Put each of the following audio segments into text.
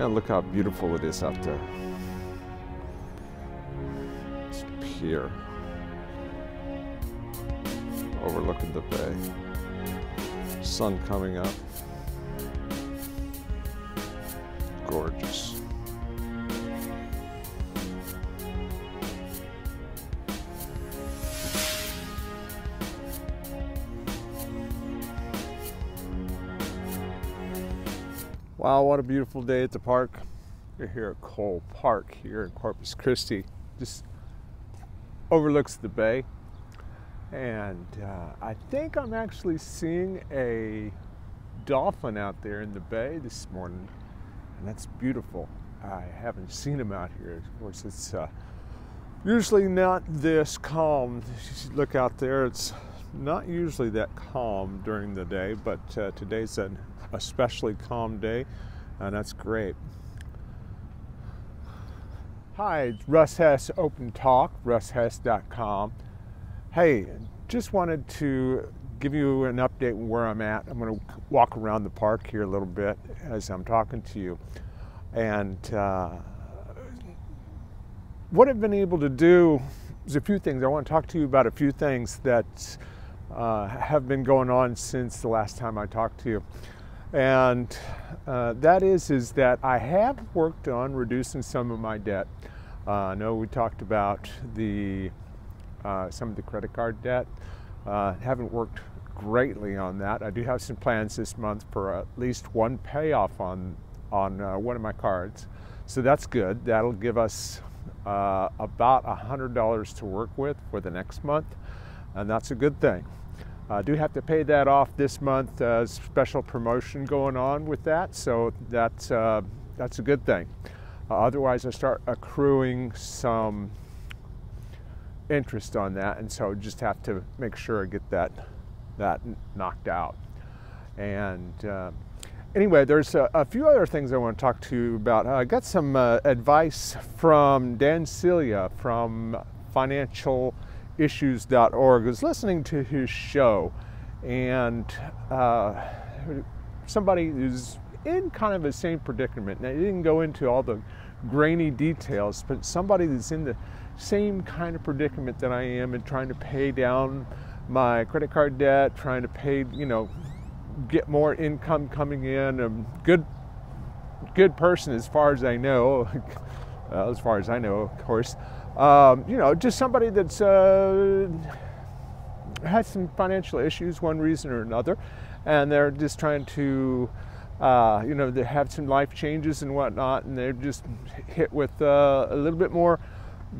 And look how beautiful it is out there. It's pier overlooking the bay. Sun coming up. Gorgeous. Wow, what a beautiful day at the park. We're here at Cole Park here in Corpus Christi. Just overlooks the bay. And uh, I think I'm actually seeing a dolphin out there in the bay this morning. And that's beautiful. I haven't seen him out here. Of course, it's uh, usually not this calm. You look out there, it's not usually that calm during the day, but uh, today's an especially calm day, and that's great. Hi, it's Russ Hess Open Talk, russhess.com. Hey, just wanted to give you an update where I'm at. I'm going to walk around the park here a little bit as I'm talking to you. And uh, what I've been able to do is a few things. I want to talk to you about a few things that uh, have been going on since the last time I talked to you and uh, that is is that I have worked on reducing some of my debt. Uh, I know we talked about the uh, some of the credit card debt. Uh, haven't worked greatly on that. I do have some plans this month for at least one payoff on on uh, one of my cards, so that's good. That'll give us uh, about a hundred dollars to work with for the next month, and that's a good thing. I do have to pay that off this month. Uh, special promotion going on with that, so that's uh, that's a good thing. Uh, otherwise, I start accruing some interest on that, and so just have to make sure I get that that knocked out. And uh, anyway, there's a, a, few other things I want to talk to you about. I got some uh, advice from Dan Celia from Financial issues.org was listening to his show and uh, somebody who's in kind of the same predicament. Now, he didn't go into all the grainy details, but somebody that's in the same kind of predicament that I am and trying to pay down my credit card debt, trying to pay, you know, get more income coming in. A good, good person as far as I know, well, as far as I know, of course. Um, you know, just somebody that's uh, had some financial issues, one reason or another, and they're just trying to, uh, you know, they have some life changes and whatnot, and they're just hit with uh, a little bit more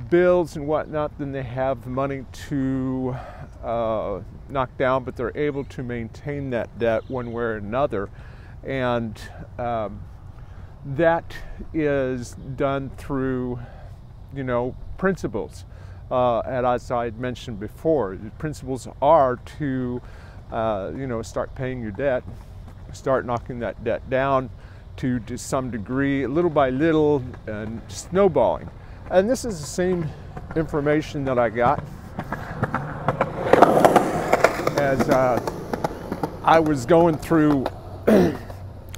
bills and whatnot than they have the money to uh, knock down, but they're able to maintain that debt one way or another, and um, that is done through, you know, principles. Uh, and as I had mentioned before, the principles are to, uh, you know, start paying your debt, start knocking that debt down to, to some degree, little by little, and snowballing. And this is the same information that I got as uh, I was going through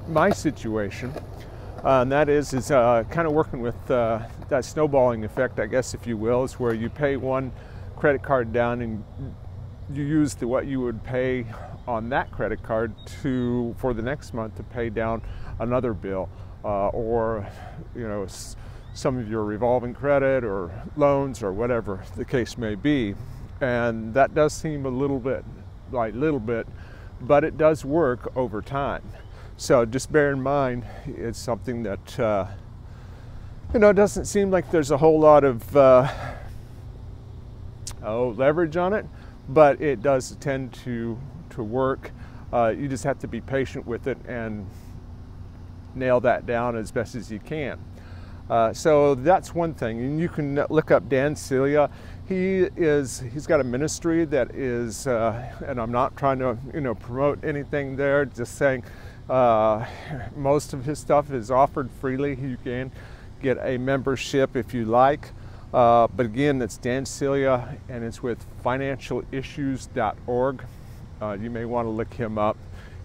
my situation. Uh, and that is is uh, kind of working with uh, that snowballing effect, I guess, if you will, is where you pay one credit card down and you use the, what you would pay on that credit card to for the next month to pay down another bill, uh, or you know some of your revolving credit or loans or whatever the case may be, and that does seem a little bit like little bit, but it does work over time. So just bear in mind, it's something that, uh, you know, doesn't seem like there's a whole lot of uh, oh, leverage on it, but it does tend to, to work. Uh, you just have to be patient with it and nail that down as best as you can. Uh, so that's one thing, and you can look up Dan Celia. He is he's got a ministry that is, uh, and I'm not trying to you know promote anything there. Just saying uh, most of his stuff is offered freely. You can get a membership if you like. Uh, but again, it's Dan Celia and it's with financialissues.org. Uh, you may want to look him up.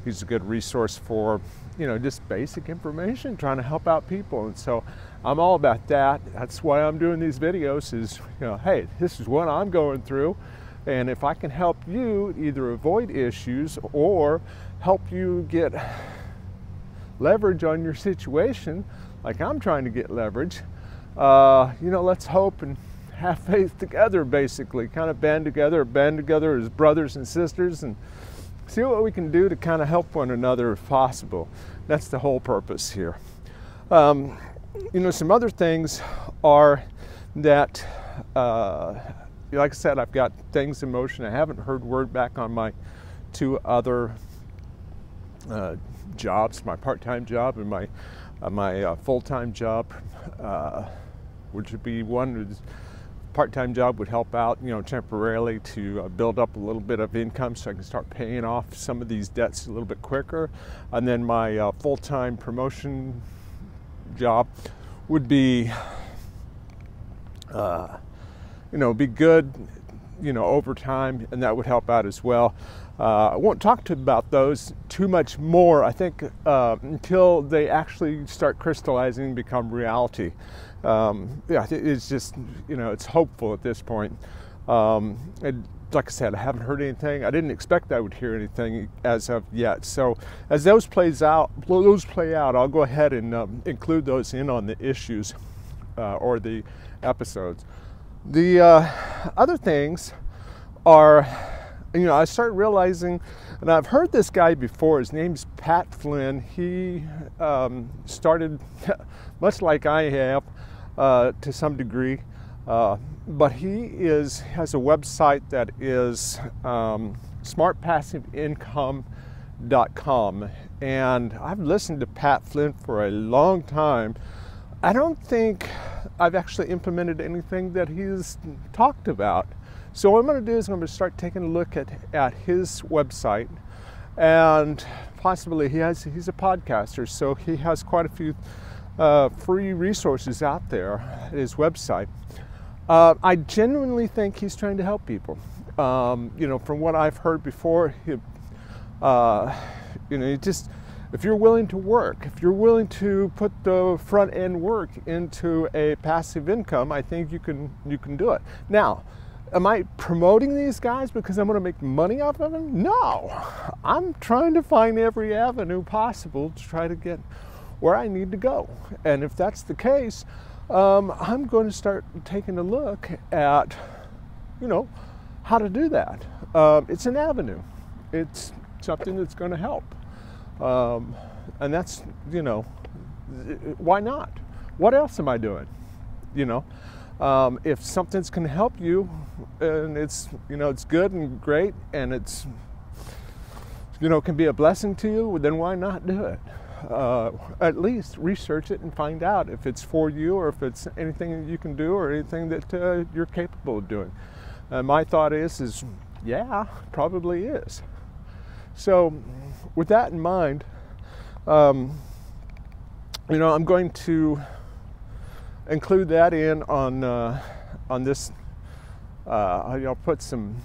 He's a good resource for you know, just basic information, trying to help out people. And so I'm all about that. That's why I'm doing these videos is, you know, hey, this is what I'm going through. And if I can help you either avoid issues or help you get leverage on your situation, like I'm trying to get leverage, uh, you know, let's hope and have faith together, basically. Kind of band together, band together as brothers and sisters, and see what we can do to kind of help one another if possible. That's the whole purpose here. Um, you know, some other things are that, uh, like I said, I've got things in motion. I haven't heard word back on my two other uh, jobs, my part-time job and my uh, my uh, full-time job, uh, which would be one part-time job would help out, you know, temporarily to uh, build up a little bit of income so I can start paying off some of these debts a little bit quicker. And then my uh, full-time promotion job would be, uh, you know, be good, you know, over time, and that would help out as well. Uh, I won't talk to about those too much more, I think, uh, until they actually start crystallizing and become reality um, yeah, it's just you know it's hopeful at this point. Um, and like I said, I haven't heard anything. I didn't expect I would hear anything as of yet. So as those plays out, those play out, I'll go ahead and um, include those in on the issues uh, or the episodes. The uh, other things are, you know, I started realizing, and I've heard this guy before. His name's Pat Flynn. He um, started, much like I have, uh, to some degree. Uh, but he is has a website that is um, smartpassiveincome.com, and I've listened to Pat Flynn for a long time. I don't think I've actually implemented anything that he's talked about. So what I'm going to do is I'm going to start taking a look at, at his website, and possibly he has he's a podcaster, so he has quite a few uh, free resources out there at his website. Uh, I genuinely think he's trying to help people. Um, you know, from what I've heard before, he, uh, you know, he just if you're willing to work, if you're willing to put the front end work into a passive income, I think you can you can do it. Now, am I promoting these guys because I'm going to make money off of them? No, I'm trying to find every avenue possible to try to get where I need to go. And if that's the case, um, I'm going to start taking a look at, you know, how to do that. Um, it's an avenue. It's something that's going to help. Um, and that's, you know, why not? What else am I doing? You know, um, if something's going to help you and it's, you know, it's good and great and it's, you know, can be a blessing to you, then why not do it? uh, at least research it and find out if it's for you or if it's anything that you can do or anything that uh, you're capable of doing. Uh, my thought is, is yeah, probably is. So, with that in mind, um, you know, I'm going to include that in on uh, on this. Uh, I'll put some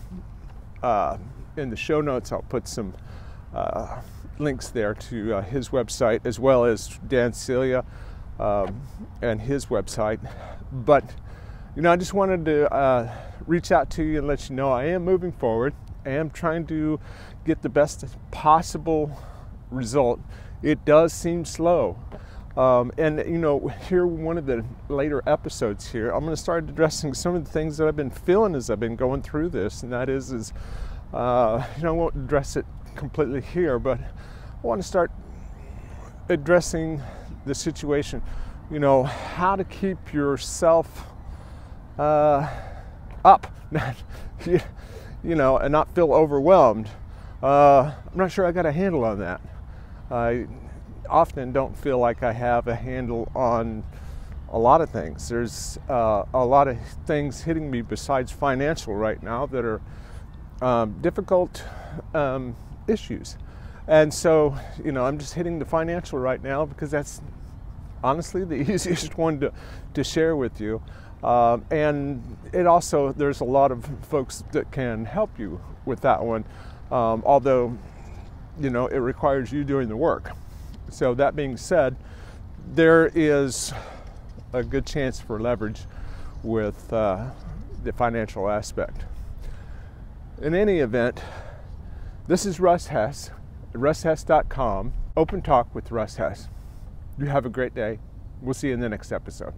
uh, in the show notes. I'll put some links there to uh, his website as well as Dan Celia um, and his website. But you know, I just wanted to uh, reach out to you and let you know I am moving forward. I am trying to get the best possible result. It does seem slow. Um, and you know, here one of the later episodes here, I'm going to start addressing some of the things that I've been feeling as I've been going through this, and that is, is uh, you know, I won't address it completely here, but I want to start addressing the situation. You know, how to keep yourself uh, up, you, know, and not feel overwhelmed. Uh, I'm not sure I got a handle on that. I often don't feel like I have a handle on a lot of things. There's uh, a lot of things hitting me besides financial right now that are um, difficult um, issues. And so, you know, I'm just hitting the financial right now because that's honestly the easiest one to, to share with you. Um, and it also, there's a lot of folks that can help you with that one, um, although, you know, it requires you doing the work. So, that being said, there is a good chance for leverage with uh, the financial aspect. In any event, this is Russ Hess, russhess.com. Open talk with Russ Hess. You have a great day. We'll see you in the next episode.